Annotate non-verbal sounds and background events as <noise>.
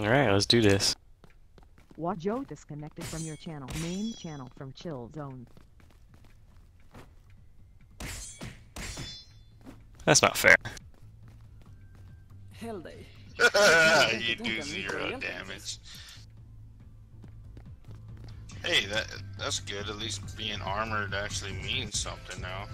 Alright, let's do this. Wajo disconnected from your channel. Main channel from Chill Zone. That's not fair. Hell day. <laughs> you do zero damage. Hey, that that's good. At least being armored actually means something now.